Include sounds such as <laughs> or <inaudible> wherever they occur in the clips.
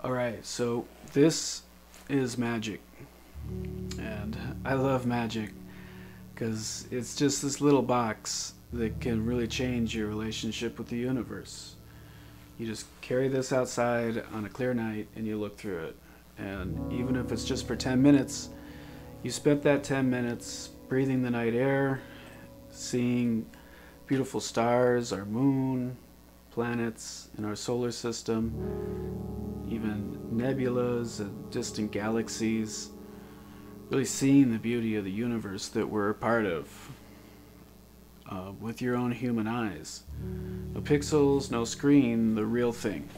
All right, so this is magic. And I love magic because it's just this little box that can really change your relationship with the universe. You just carry this outside on a clear night and you look through it. And even if it's just for 10 minutes, you spent that 10 minutes breathing the night air, seeing beautiful stars, our moon, planets in our solar system, even nebulas and distant galaxies, really seeing the beauty of the universe that we're a part of uh, with your own human eyes. No pixels, no screen, the real thing.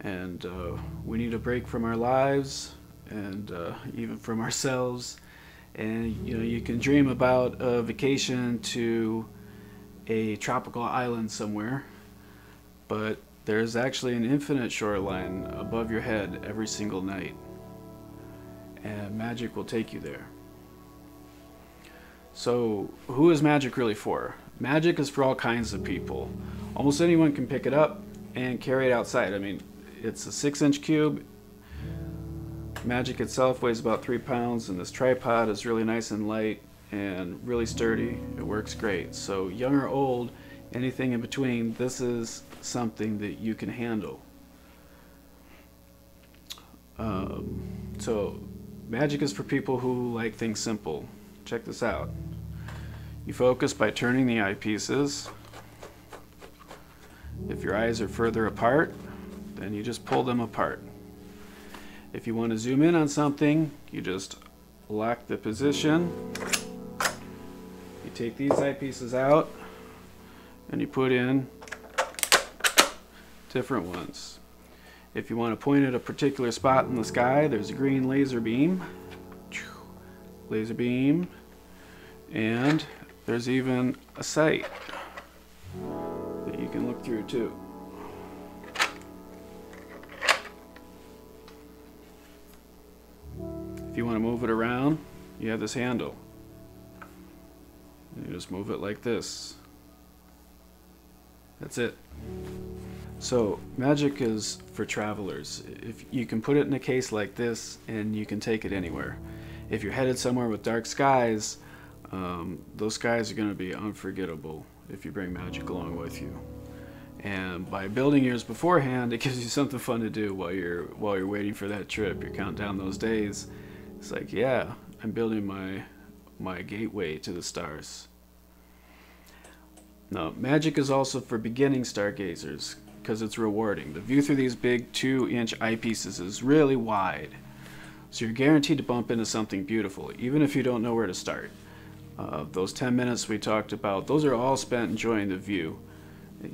And uh, we need a break from our lives and uh, even from ourselves. And you know, you can dream about a vacation to a tropical island somewhere, but there's actually an infinite shoreline above your head every single night. And magic will take you there. So, who is magic really for? Magic is for all kinds of people. Almost anyone can pick it up and carry it outside. I mean, it's a six inch cube. Magic itself weighs about three pounds, and this tripod is really nice and light and really sturdy. It works great. So, young or old, anything in between, this is something that you can handle. Um, so, magic is for people who like things simple. Check this out. You focus by turning the eyepieces. If your eyes are further apart, then you just pull them apart. If you want to zoom in on something, you just lock the position. You take these eyepieces out and you put in different ones. If you want to point at a particular spot in the sky, there's a green laser beam. Laser beam. And there's even a sight that you can look through too. If you want to move it around, you have this handle. You just move it like this. That's it. So magic is for travelers. If you can put it in a case like this and you can take it anywhere. If you're headed somewhere with dark skies, um, those skies are going to be unforgettable if you bring magic along with you. And by building yours beforehand, <laughs> it gives you something fun to do while you're while you're waiting for that trip. You count down those days. It's like, yeah, I'm building my my gateway to the stars. Now, magic is also for beginning stargazers because it's rewarding. The view through these big two inch eyepieces is really wide. So you're guaranteed to bump into something beautiful, even if you don't know where to start. Uh, those 10 minutes we talked about, those are all spent enjoying the view.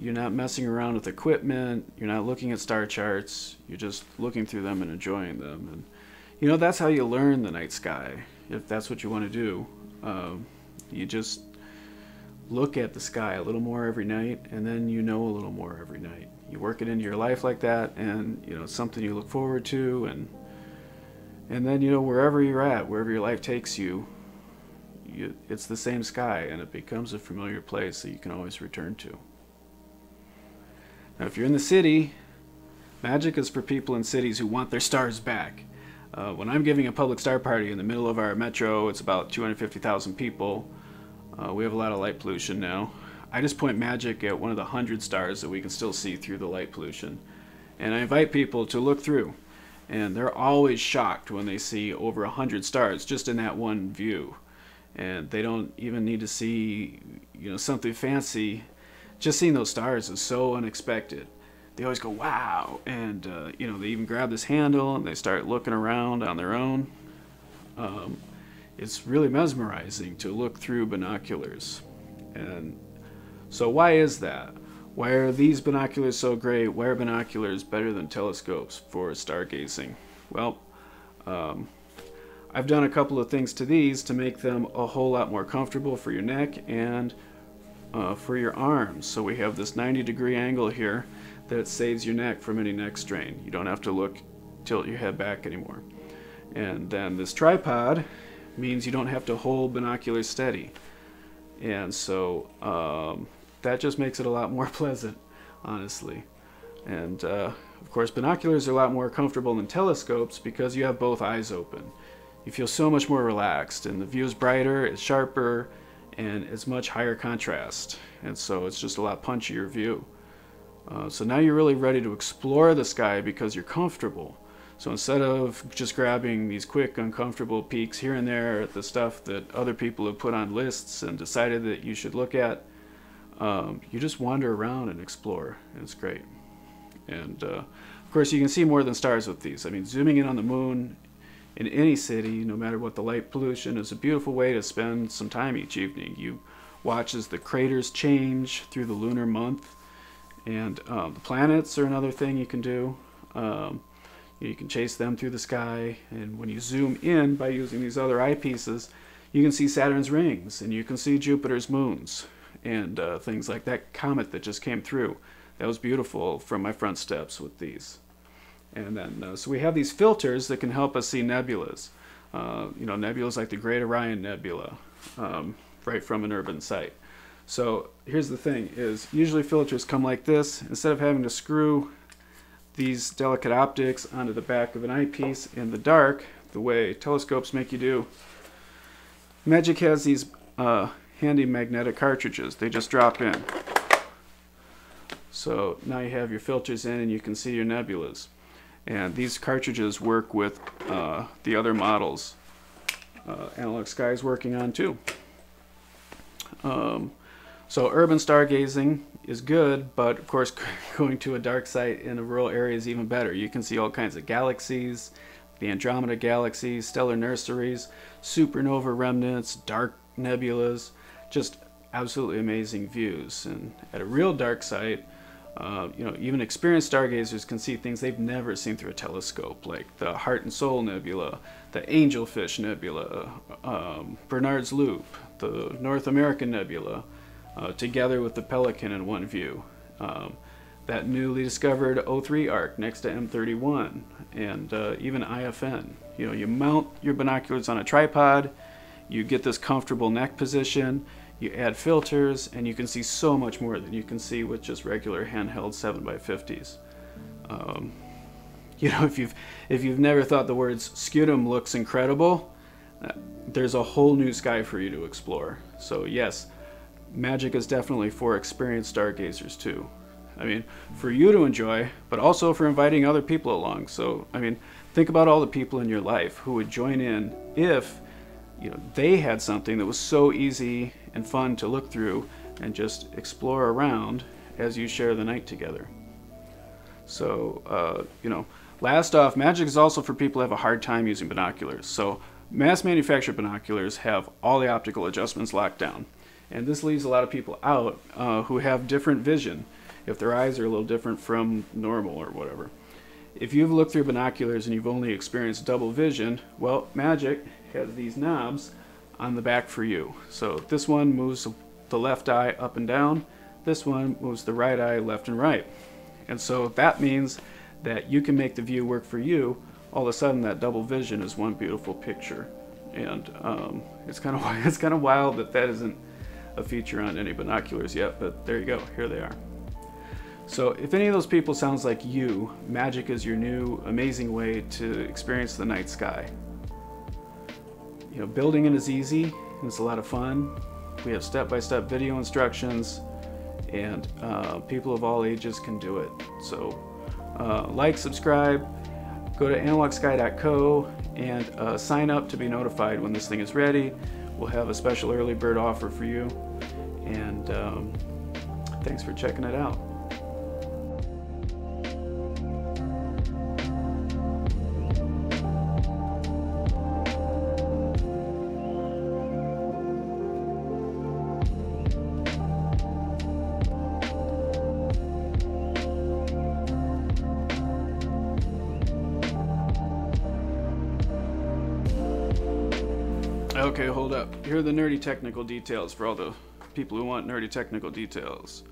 You're not messing around with equipment, you're not looking at star charts, you're just looking through them and enjoying them. And you know, that's how you learn the night sky, if that's what you want to do. Uh, you just look at the sky a little more every night, and then you know a little more every night. You work it into your life like that, and you know, it's something you look forward to, and and then you know, wherever you're at, wherever your life takes you, you, it's the same sky and it becomes a familiar place that you can always return to. Now, if you're in the city, magic is for people in cities who want their stars back. Uh, when I'm giving a public star party in the middle of our metro, it's about 250,000 people. Uh, we have a lot of light pollution now. I just point magic at one of the hundred stars that we can still see through the light pollution. And I invite people to look through. And they're always shocked when they see over a hundred stars just in that one view and they don't even need to see you know something fancy just seeing those stars is so unexpected they always go wow and uh, you know they even grab this handle and they start looking around on their own um, it's really mesmerizing to look through binoculars and so why is that why are these binoculars so great why are binoculars better than telescopes for stargazing well um, I've done a couple of things to these to make them a whole lot more comfortable for your neck and uh, for your arms. So we have this 90 degree angle here that saves your neck from any neck strain. You don't have to look, tilt your head back anymore. And then this tripod means you don't have to hold binoculars steady. And so um, that just makes it a lot more <laughs> pleasant, honestly. And uh, of course, binoculars are a lot more comfortable than telescopes because you have both eyes open. You feel so much more relaxed, and the view is brighter, it's sharper, and it's much higher contrast. And so it's just a lot punchier view. Uh, so now you're really ready to explore the sky because you're comfortable. So instead of just grabbing these quick, uncomfortable peeks here and there at the stuff that other people have put on lists and decided that you should look at, um, you just wander around and explore. And it's great. And uh, of course, you can see more than stars with these. I mean, zooming in on the moon in any city, no matter what the light pollution, is a beautiful way to spend some time each evening. You watch as the craters change through the lunar month, and um, the planets are another thing you can do. Um, you can chase them through the sky, and when you zoom in by using these other eyepieces, you can see Saturn's rings, and you can see Jupiter's moons, and uh, things like that comet that just came through. That was beautiful from my front steps with these. And then, uh, so we have these filters that can help us see nebulas. Uh, you know, nebulas like the Great Orion Nebula, um, right from an urban site. So here's the thing: is usually filters come like this. Instead of having to screw these delicate optics onto the back of an eyepiece in the dark, the way telescopes make you do, Magic has these uh, handy magnetic cartridges. They just drop in. So now you have your filters in and you can see your nebulas. And these cartridges work with uh, the other models uh, Analog Sky is working on too. Um, so urban stargazing is good, but of course <laughs> going to a dark site in a rural area is even better. You can see all kinds of galaxies, the Andromeda galaxy, stellar nurseries, supernova remnants, dark nebulas, just absolutely amazing views. And at a real dark site, uh, you know, even experienced stargazers can see things they've never seen through a telescope, like the Heart and Soul Nebula, the Angelfish Nebula, um, Barnard's Loop, the North American Nebula, uh, together with the Pelican in one view. Um, that newly discovered O3 arc next to M31, and uh, even IFN. You know, you mount your binoculars on a tripod, you get this comfortable neck position, you add filters, and you can see so much more than you can see with just regular handheld 7x50s. Um, <laughs> you know, if you've if you've never thought the words scutum looks incredible, uh, there's a whole new sky for you to explore. So yes, magic is definitely for experienced stargazers too. I mean, for you to enjoy, but also for inviting other people along. So, I mean, think about all the people in your life who would join in if you know they had something that was so easy and fun to look through and just explore around as you share the night together. So, uh, you know, last off, magic is also for people who have a hard time using binoculars. So, mass manufactured binoculars have all the optical adjustments locked down. And this leaves a lot of people out uh, who have different vision if their eyes are a little different from normal or whatever. If you've looked through binoculars and you've only experienced double vision, well, Magic has these knobs on the back for you. So this one moves the left eye up and down. This one moves the right eye left and right. And so that means that you can make the view work for you. All of a sudden, that double vision is one beautiful picture. And um, it's kind of <laughs> it's kind of wild that that isn't a feature on any binoculars yet, but there you go. Here they are. So if any of those people sounds like you, magic is your new amazing way to experience the night sky you know, building it is easy. It's a lot of fun. We have step-by-step video instructions, and uh, people of all ages can do it. So, uh, like, subscribe, go to analogsky.co, and uh, sign up to be notified when this thing is ready. We'll have a special early bird offer for you, and um, thanks for checking it out. Okay, hold up. Here are the nerdy technical details for all the people who want nerdy technical details.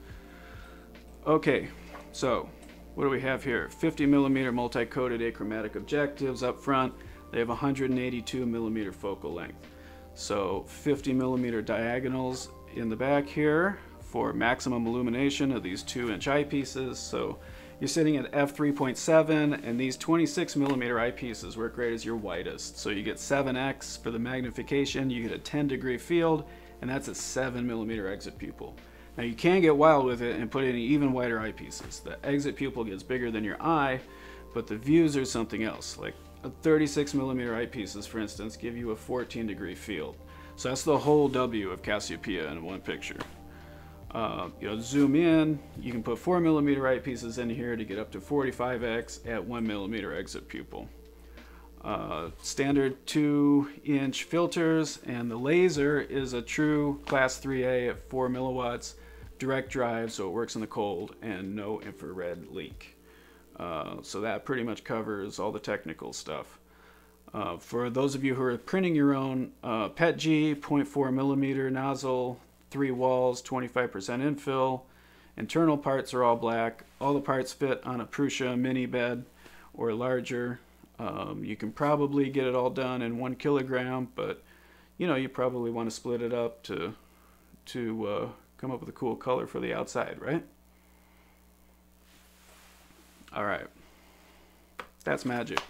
Okay, so what do we have here? 50 millimeter multi-coated achromatic objectives up front. They have 182 millimeter focal length. So 50 millimeter diagonals in the back here for maximum illumination of these two inch eyepieces. So you're sitting at f3.7, and these 26 millimeter eyepieces work great as your widest. So you get 7x for the magnification, you get a 10 degree field, and that's a 7 millimeter exit pupil. Now you can get wild with it and put in even wider eyepieces. The exit pupil gets bigger than your eye, but the views are something else. Like a 36 millimeter eyepieces, for instance, give you a 14 degree field. So that's the whole W of Cassiopeia in one picture. Uh, you know, zoom in, you can put 4 millimeter eyepieces in here to get up to 45x at 1 millimeter exit pupil. Uh, standard 2 inch filters, and the laser is a true class 3A at 4 milliwatts, direct drive, so it works in the cold, and no infrared leak. Uh, so that pretty much covers all the technical stuff. Uh, for those of you who are printing your own, uh, PETG 0.4 millimeter nozzle, three walls, 25% infill. Internal parts are all black. All the parts fit on a Prusa mini bed or larger. Um, you can probably get it all done in one kilogram, but you know you probably want to split it up to to uh, come up with a cool color for the outside, right? All right, that's magic.